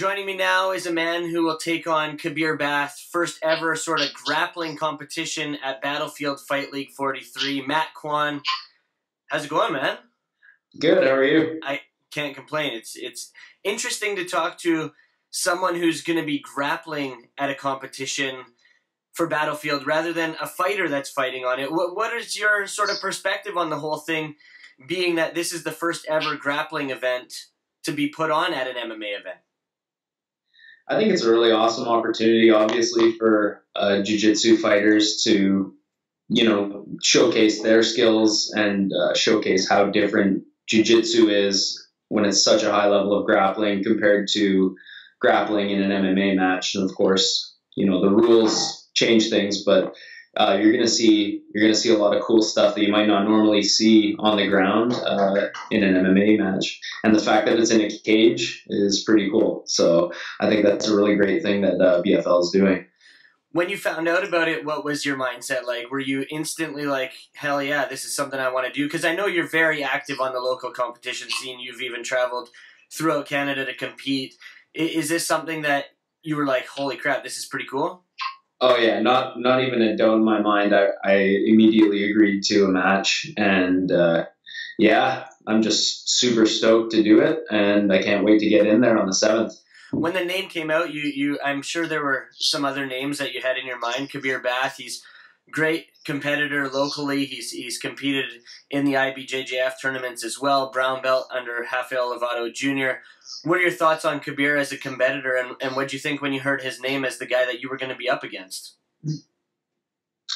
Joining me now is a man who will take on Kabir Bath's first ever sort of grappling competition at Battlefield Fight League 43. Matt Kwan, how's it going, man? Good. How are you? I can't complain. It's it's interesting to talk to someone who's going to be grappling at a competition for Battlefield rather than a fighter that's fighting on it. What what is your sort of perspective on the whole thing, being that this is the first ever grappling event to be put on at an MMA event? I think it's a really awesome opportunity, obviously, for uh, jiu-jitsu fighters to, you know, showcase their skills and uh, showcase how different jiu-jitsu is when it's such a high level of grappling compared to grappling in an MMA match. And of course, you know, the rules change things, but uh, you're gonna see you're gonna see a lot of cool stuff that you might not normally see on the ground uh, in an MMA match. And the fact that it's in a cage is pretty cool. So I think that's a really great thing that uh, BFL is doing. When you found out about it, what was your mindset like? Were you instantly like, "Hell yeah, this is something I want to do"? Because I know you're very active on the local competition scene. You've even traveled throughout Canada to compete. Is this something that you were like, "Holy crap, this is pretty cool"? Oh yeah, not not even a doubt in my mind. I, I immediately agreed to a match, and uh, yeah, I'm just super stoked to do it, and I can't wait to get in there on the seventh. When the name came out, you you I'm sure there were some other names that you had in your mind. Kabir Bath, he's great competitor locally. He's he's competed in the IBJJF tournaments as well. Brown belt under Rafael Lovato Jr. What are your thoughts on Kabir as a competitor, and, and what do you think when you heard his name as the guy that you were going to be up against?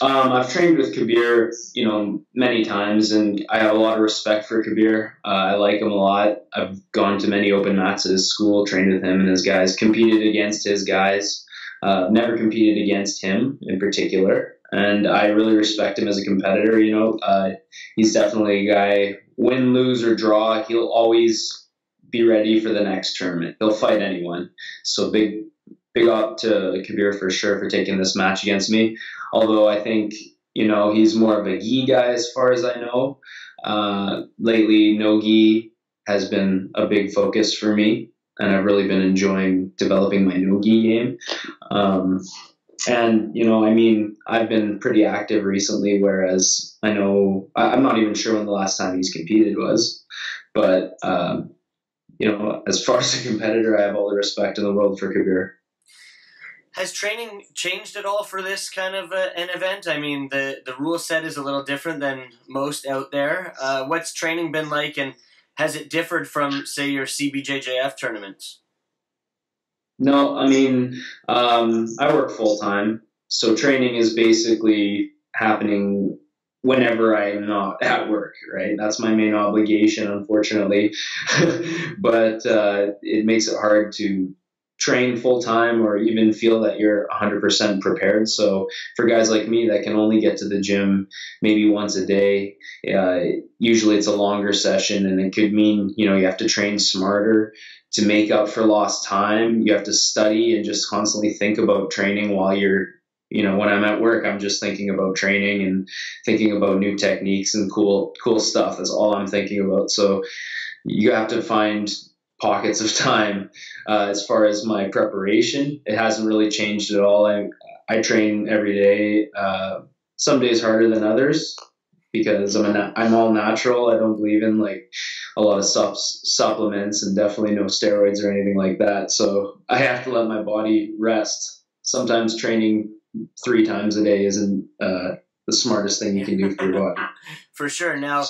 Um, I've trained with Kabir, you know, many times, and I have a lot of respect for Kabir. Uh, I like him a lot. I've gone to many open mats at his school, trained with him and his guys, competed against his guys. Uh, never competed against him in particular, and I really respect him as a competitor. You know, uh, he's definitely a guy. Win, lose, or draw, he'll always be ready for the next tournament. He'll fight anyone. So big, big up to Kabir for sure for taking this match against me. Although I think you know he's more of a gi guy as far as I know. Uh, lately, no gi has been a big focus for me, and I've really been enjoying developing my no gi game. Um, and you know, I mean, I've been pretty active recently, whereas I know I'm not even sure when the last time he's competed was, but um, you know, as far as a competitor, I have all the respect in the world for Kabir. Has training changed at all for this kind of uh, an event? I mean, the the rule set is a little different than most out there. Uh, what's training been like, and has it differed from, say, your CBJJF tournaments? No, I mean, um, I work full time, so training is basically happening whenever I'm not at work, right? That's my main obligation, unfortunately. but uh, it makes it hard to train full time or even feel that you're 100% prepared. So for guys like me that can only get to the gym maybe once a day, uh, usually it's a longer session and it could mean, you know, you have to train smarter to make up for lost time. You have to study and just constantly think about training while you're you know when i'm at work i'm just thinking about training and thinking about new techniques and cool cool stuff that's all i'm thinking about so you have to find pockets of time uh, as far as my preparation it hasn't really changed at all i, I train every day uh, some days harder than others because I'm a, I'm all natural. I don't believe in like a lot of sup- supplements and definitely no steroids or anything like that. So I have to let my body rest. Sometimes training three times a day isn't uh, the smartest thing you can do for your body. for sure. Now,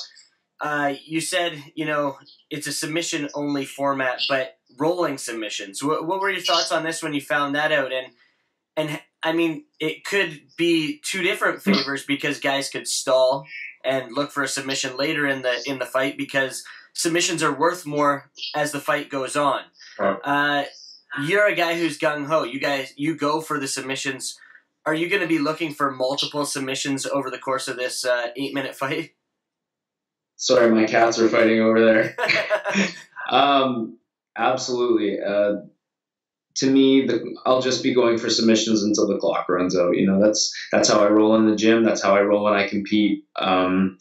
uh, you said you know it's a submission only format, but rolling submissions. What, what were your thoughts on this when you found that out? And and I mean, it could be two different favors because guys could stall and look for a submission later in the in the fight because submissions are worth more as the fight goes on. Uh, you're a guy who's gung ho. You guys, you go for the submissions are you going to be looking for multiple submissions over the course of this uh, eight minute fight? Sorry, my cats are fighting over there. um, absolutely. Uh, to me, the, I'll just be going for submissions until the clock runs out. You know, that's that's how I roll in the gym. That's how I roll when I compete. Um,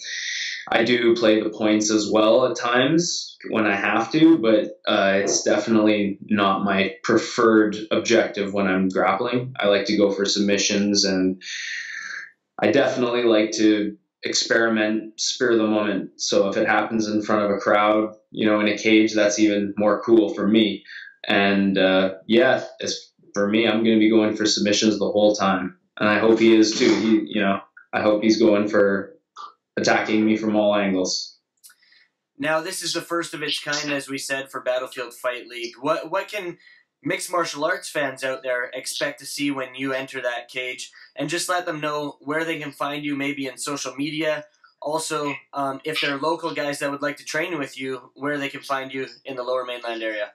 I do play the points as well at times when I have to, but uh, it's definitely not my preferred objective when I'm grappling. I like to go for submissions, and I definitely like to experiment, spur the moment. So if it happens in front of a crowd, you know, in a cage, that's even more cool for me. And uh, yeah, as for me, I'm going to be going for submissions the whole time, and I hope he is too. He, you know, I hope he's going for attacking me from all angles. Now, this is the first of its kind, as we said, for Battlefield Fight League. What what can mixed martial arts fans out there expect to see when you enter that cage? And just let them know where they can find you, maybe in social media. Also, um, if they're local guys that would like to train with you, where they can find you in the Lower Mainland area.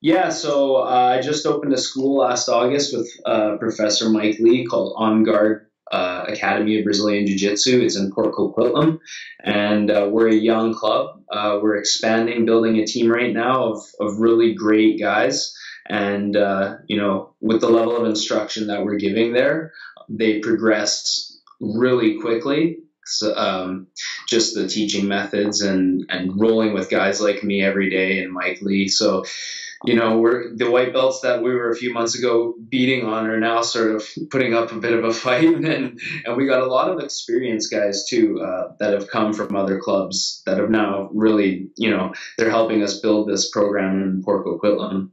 Yeah, so uh, I just opened a school last August with uh, Professor Mike Lee called On Guard uh, Academy of Brazilian Jiu Jitsu. It's in Port Coquitlam, and uh, we're a young club. Uh, we're expanding, building a team right now of, of really great guys. And, uh, you know, with the level of instruction that we're giving there, they progressed really quickly. So, um, just the teaching methods and, and rolling with guys like me every day and Mike Lee. So, you know, we're the white belts that we were a few months ago beating on are now sort of putting up a bit of a fight, and and we got a lot of experienced guys too uh, that have come from other clubs that have now really, you know, they're helping us build this program in Port Coquitlam.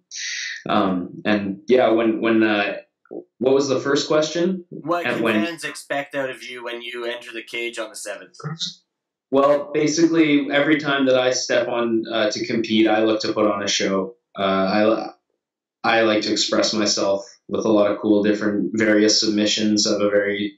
Um, and yeah, when when uh, what was the first question? What can when, fans expect out of you when you enter the cage on the seventh? Well, basically, every time that I step on uh, to compete, I look to put on a show. Uh, I I like to express myself with a lot of cool different various submissions of a very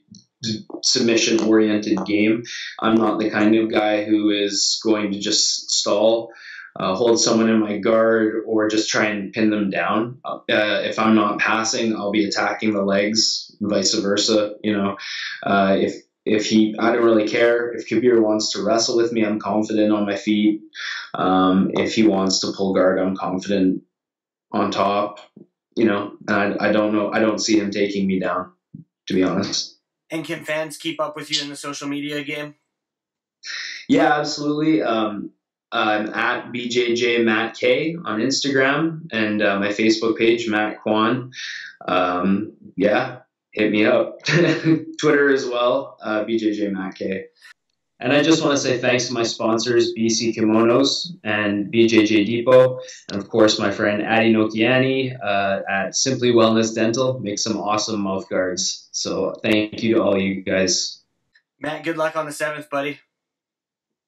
submission oriented game. I'm not the kind of guy who is going to just stall, uh, hold someone in my guard, or just try and pin them down. Uh, if I'm not passing, I'll be attacking the legs, vice versa. You know, uh, if if he, I don't really care. If Kabir wants to wrestle with me, I'm confident on my feet. Um, if he wants to pull guard, I'm confident on top. You know, I, I don't know. I don't see him taking me down, to be honest. And can fans keep up with you in the social media game? Yeah, absolutely. Um, I'm at BJJ Matt K on Instagram and uh, my Facebook page, Matt Kwan. Um, yeah, hit me up. Twitter as well, uh, BJJ Matt K. And I just want to say thanks to my sponsors, BC Kimonos and BJJ Depot, and of course my friend Adi Nokiani uh, at Simply Wellness Dental makes some awesome mouth guards. So thank you to all you guys. Matt, good luck on the seventh, buddy.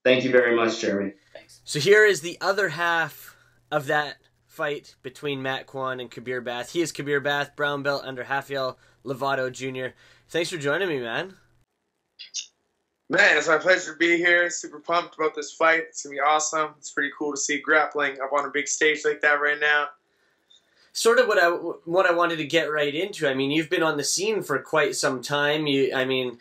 Thank you very much, Jeremy. Thanks. So here is the other half of that fight between Matt Kwan and Kabir Bath. He is Kabir Bath, brown belt under Rafael Lovato Jr. Thanks for joining me, man. Man, it's my pleasure to be here. Super pumped about this fight. It's gonna be awesome. It's pretty cool to see grappling up on a big stage like that right now. Sort of what I what I wanted to get right into. I mean, you've been on the scene for quite some time. You, I mean,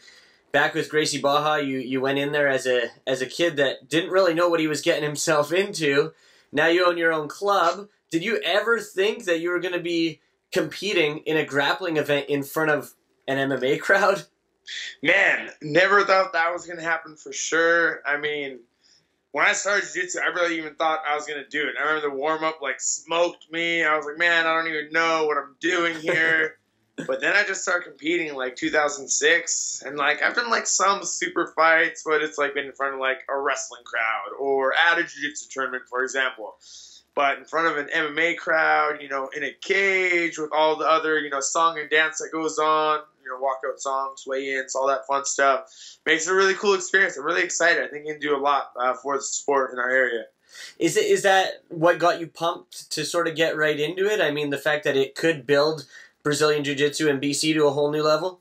back with Gracie Barra, you you went in there as a as a kid that didn't really know what he was getting himself into. Now you own your own club. Did you ever think that you were going to be competing in a grappling event in front of an MMA crowd? Man, never thought that was going to happen for sure. I mean, when I started jiu-jitsu, I really even thought I was going to do it. I remember the warm-up, like, smoked me. I was like, man, I don't even know what I'm doing here. but then I just started competing in, like, 2006. And, like, I've done, like, some super fights, but it's, like, been in front of, like, a wrestling crowd or at a jiu-jitsu tournament, for example but in front of an MMA crowd, you know, in a cage with all the other, you know, song and dance that goes on, you know, walkout songs, weigh-ins, all that fun stuff, makes it a really cool experience. I'm really excited. I think you can do a lot uh, for the sport in our area. Is it is that what got you pumped to sort of get right into it? I mean, the fact that it could build Brazilian Jiu-Jitsu and BC to a whole new level.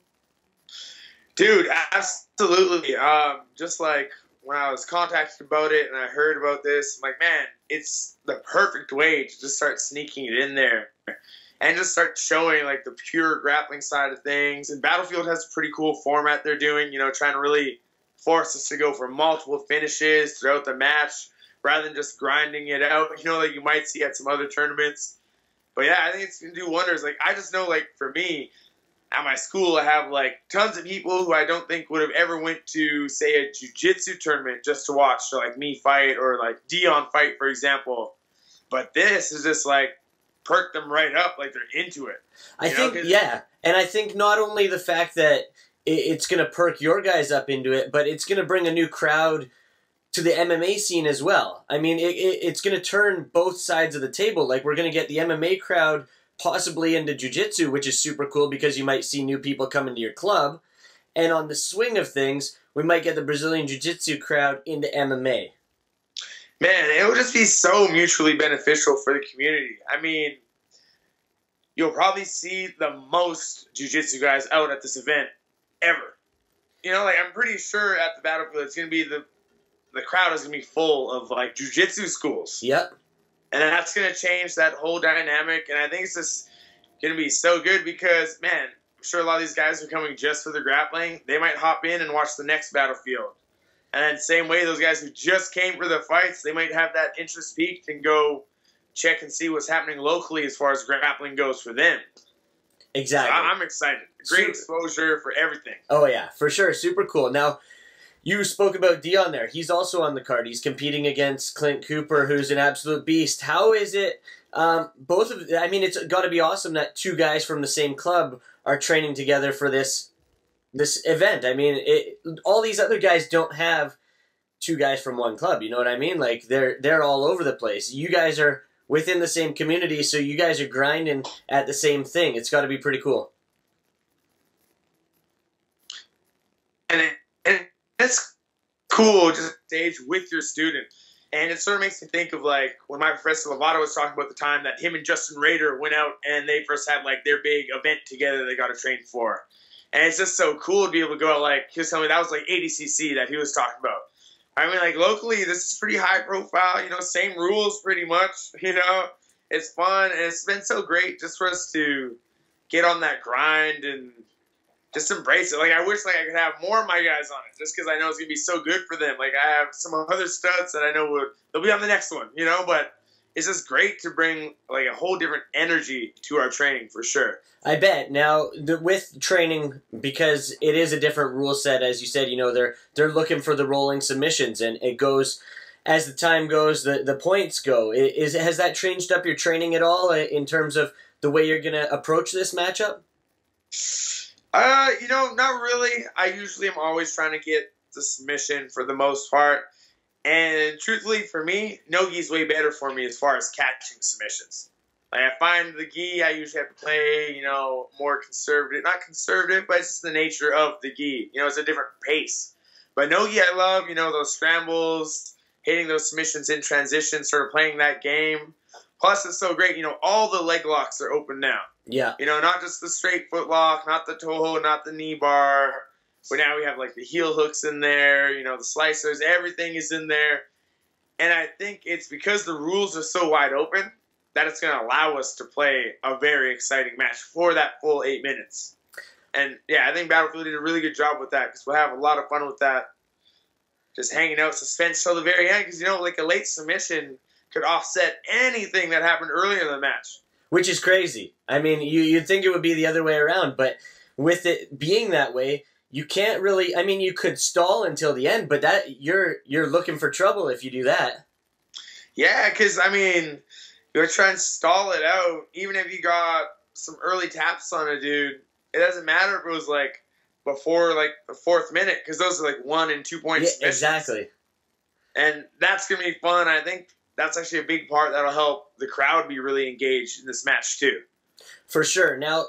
Dude, absolutely. Um, just like when I was contacted about it and I heard about this, I'm like, man, it's the perfect way to just start sneaking it in there and just start showing like the pure grappling side of things. And Battlefield has a pretty cool format they're doing, you know, trying to really force us to go for multiple finishes throughout the match rather than just grinding it out, you know, like you might see at some other tournaments. But yeah, I think it's gonna do wonders. Like I just know, like for me, at my school, I have like tons of people who I don't think would have ever went to say a jujitsu tournament just to watch so like me fight or like Dion fight, for example. But this is just like perk them right up, like they're into it. I think yeah, and I think not only the fact that it's going to perk your guys up into it, but it's going to bring a new crowd to the MMA scene as well. I mean, it, it, it's going to turn both sides of the table. Like we're going to get the MMA crowd possibly into jiu-jitsu, which is super cool because you might see new people come into your club. And on the swing of things, we might get the Brazilian jiu-jitsu crowd into MMA. Man, it would just be so mutually beneficial for the community. I mean, you'll probably see the most jiu-jitsu guys out at this event ever. You know, like I'm pretty sure at the battlefield it's going to be the the crowd is going to be full of like jiu-jitsu schools. Yep and that's going to change that whole dynamic. And I think it's just going to be so good because, man, I'm sure a lot of these guys are coming just for the grappling. They might hop in and watch the next battlefield. And then same way, those guys who just came for the fights, they might have that interest peaked and go check and see what's happening locally as far as grappling goes for them. Exactly. So I'm excited. Great exposure for everything. Oh yeah, for sure. Super cool. Now, you spoke about Dion there. He's also on the card. He's competing against Clint Cooper, who's an absolute beast. How is it? Um, both of I mean, it's got to be awesome that two guys from the same club are training together for this this event. I mean, it, all these other guys don't have two guys from one club. You know what I mean? Like they're they're all over the place. You guys are within the same community, so you guys are grinding at the same thing. It's got to be pretty cool. And it, it's cool just stage with your student. And it sort of makes me think of like when my professor Lovato was talking about the time that him and Justin Rader went out and they first had like their big event together they got to train for. And it's just so cool to be able to go like he was telling me that was like ADCC that he was talking about. I mean like locally this is pretty high profile, you know, same rules pretty much, you know. It's fun and it's been so great just for us to get on that grind and just embrace it. Like I wish like I could have more of my guys on it, just because I know it's gonna be so good for them. Like I have some other studs that I know would they'll be on the next one, you know. But it's just great to bring like a whole different energy to our training for sure. I bet. Now the, with training, because it is a different rule set, as you said, you know they're they're looking for the rolling submissions, and it goes as the time goes, the the points go. Is has that changed up your training at all uh, in terms of the way you're gonna approach this matchup? Uh, you know, not really. I usually am always trying to get the submission for the most part. And truthfully, for me, Nogi's way better for me as far as catching submissions. Like I find the gi, I usually have to play, you know, more conservative. Not conservative, but it's just the nature of the gi. You know, it's a different pace. But Nogi, I love, you know, those scrambles, hitting those submissions in transition, sort of playing that game. Plus, it's so great. You know, all the leg locks are open now. Yeah. You know, not just the straight foot lock, not the toe hold, not the knee bar. But now we have like the heel hooks in there. You know, the slicers. Everything is in there. And I think it's because the rules are so wide open that it's going to allow us to play a very exciting match for that full eight minutes. And yeah, I think Battlefield did a really good job with that because we'll have a lot of fun with that. Just hanging out suspense till the very end because you know, like a late submission could offset anything that happened earlier in the match. Which is crazy. I mean, you, you'd think it would be the other way around, but with it being that way, you can't really. I mean, you could stall until the end, but that you're you're looking for trouble if you do that. Yeah, because I mean, you're trying to stall it out. Even if you got some early taps on a dude, it doesn't matter if it was like before like the fourth minute, because those are like one and two points. Yeah, exactly. And that's gonna be fun. I think that's actually a big part that'll help the crowd be really engaged in this match too. For sure. Now,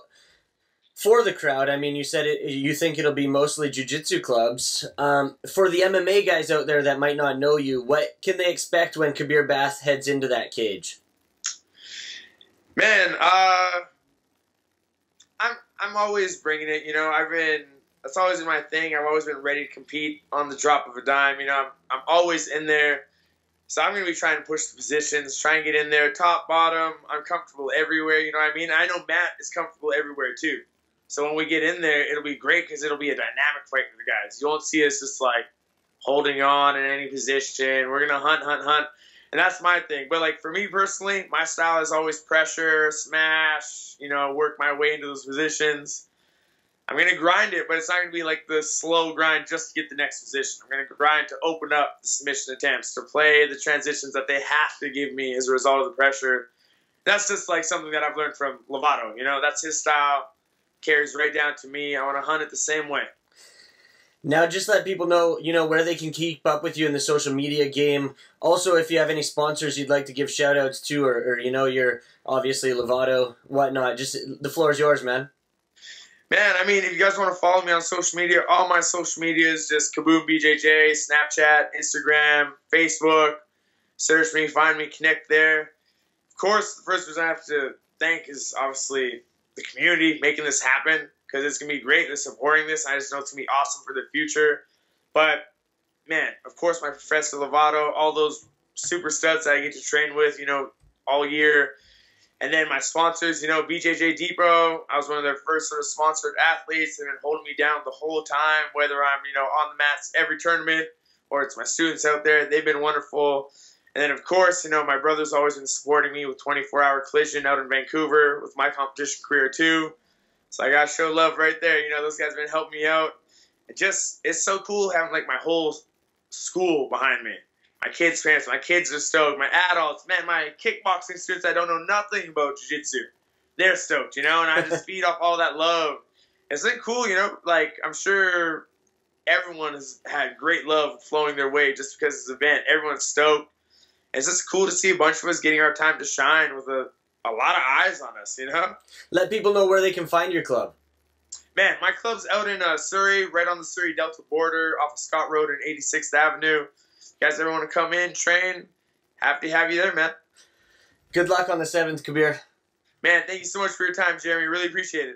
for the crowd, I mean, you said it. You think it'll be mostly jujitsu clubs. Um, for the MMA guys out there that might not know you, what can they expect when Kabir Bath heads into that cage? Man, uh, I'm I'm always bringing it. You know, I've been that's always been my thing. I've always been ready to compete on the drop of a dime. You know, I'm I'm always in there so I'm going to be trying to push the positions, try and get in there, top, bottom. I'm comfortable everywhere. You know what I mean? I know Matt is comfortable everywhere too. So when we get in there, it'll be great because it'll be a dynamic fight for the guys. You won't see us just like holding on in any position. We're gonna hunt, hunt, hunt, and that's my thing. But like for me personally, my style is always pressure, smash. You know, work my way into those positions. I'm gonna grind it, but it's not gonna be like the slow grind just to get the next position. I'm gonna grind to open up the submission attempts, to play the transitions that they have to give me as a result of the pressure. That's just like something that I've learned from Lovato. You know, that's his style. Carries right down to me. I want to hunt it the same way. Now, just let people know, you know, where they can keep up with you in the social media game. Also, if you have any sponsors you'd like to give shout outs to, or, or you know, you're obviously Lovato, whatnot, just the floor is yours, man. Man, I mean, if you guys want to follow me on social media, all my social media is just Kaboom BJJ, Snapchat, Instagram, Facebook. Search me, find me, connect there. Of course, the first person I have to thank is obviously the community making this happen because it's gonna be great. They're supporting this. I just know it's gonna be awesome for the future. But man, of course, my professor Lovato, all those super studs that I get to train with, you know, all year. And then my sponsors, you know, BJJ Depot. I was one of their first sort of sponsored athletes. They've been holding me down the whole time, whether I'm, you know, on the mats every tournament or it's my students out there. They've been wonderful. And then, of course, you know, my brother's always been supporting me with 24 Hour Collision out in Vancouver with my competition career, too. So I gotta show love right there. You know, those guys have been helping me out. It just it's so cool having like my whole school behind me. My kids' parents, my kids are stoked. My adults, man, my kickboxing students I don't know nothing about jiu-jitsu. They're stoked, you know, and I just feed off all that love. Isn't it cool, you know? Like I'm sure everyone has had great love flowing their way just because of this event. Everyone's stoked. It's just cool to see a bunch of us getting our time to shine with a a lot of eyes on us, you know? Let people know where they can find your club. Man, my club's out in uh, Surrey, right on the Surrey Delta border, off of Scott Road and 86th Avenue. Guys ever want to come in, train? Happy to have you there, man. Good luck on the 7th, Kabir. Man, thank you so much for your time, Jeremy. Really appreciate it.